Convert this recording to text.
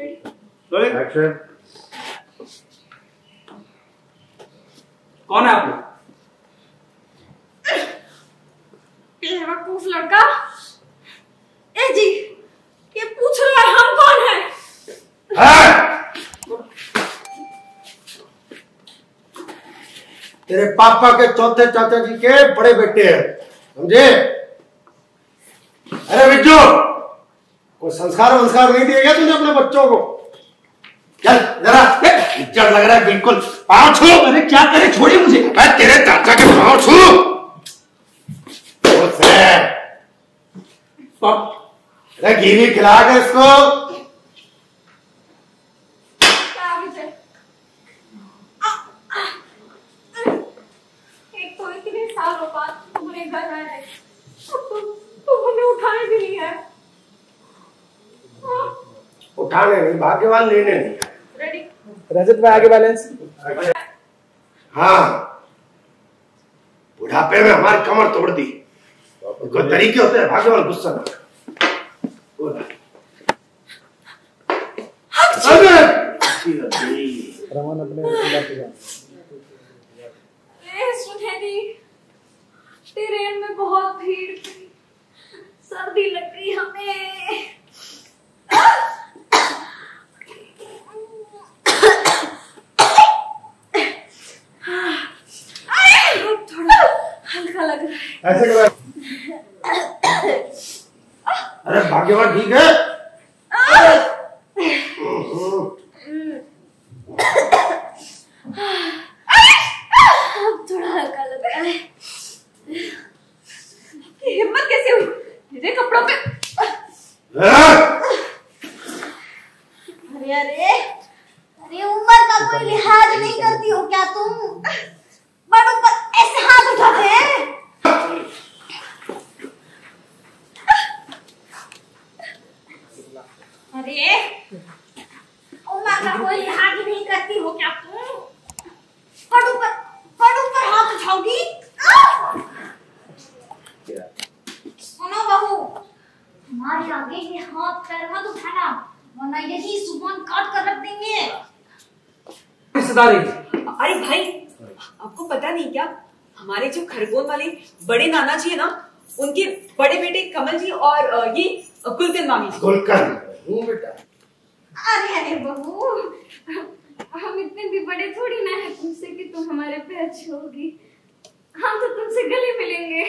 Action कौन है आप लोग? बेवकूफ़ लड़का। ए जी ये पूछ रहा है हम कौन है! तेरे पापा के चौथे चाचा जी के बड़े बेटे हैं समझे? अरे बिज्जू! कोई संस्कार वंस्कार नहीं दिया गया तुझे अपने बच्चों को। चल, जरा। इज़्ज़त लग रहा है, बिल्कुल। पाँव छू। अरे क्या करे? छोड़िए मुझे। मैं तेरे चाचा के पाँव छू। अरे, घी खिला के इसको। तो घर आए तुम तुमने उठाए भी नहीं है उठाने नहीं भाग्यवान लेने नहीं। रजत भाई आगे बैलेंस हाँ। बुढ़ापे में हमारी कमर तोड़ दी। कोई तरीके होते हैं भाग्यवान गुस्सा ना। रमन अपने ट्रेन में बहुत भीड़ थी। सर्दी लग गई हमें आए, थोड़ा हल्का लग रहा है। ऐसे कर। अरे भाग्यवान ठीक है? अब थोड़ा हल्का लग रहा है। हिम्मत कैसे हुई? मेरे कपड़ों पे? अरे अरे अरे उम्र का कोई लिहाज नहीं करती हो क्या तुम बड़ों पर ऐसे हाथ उठाते हैं अरे उम्र का कोई लिहाज नहीं करती हो क्या तुम बड़ों पर बड़ों पर हाथ उठाओगी सुनो बहू हमारे आगे ये हाथ पैर मत उठाना वरना यही सुबह काट कर रख देंगे। अरे भाई आपको पता नहीं क्या? हमारे जो खरगोन वाले बड़े नाना जी है ना उनके बड़े बेटे कमल जी और ये कुलकन मामी जी गुलकंद हूँ बेटा। अरे अरे बहू हम इतने भी बड़े थोड़ी ना है तुमसे कि तुम हमारे पे अच्छी होगी हम तो तुमसे गले मिलेंगे।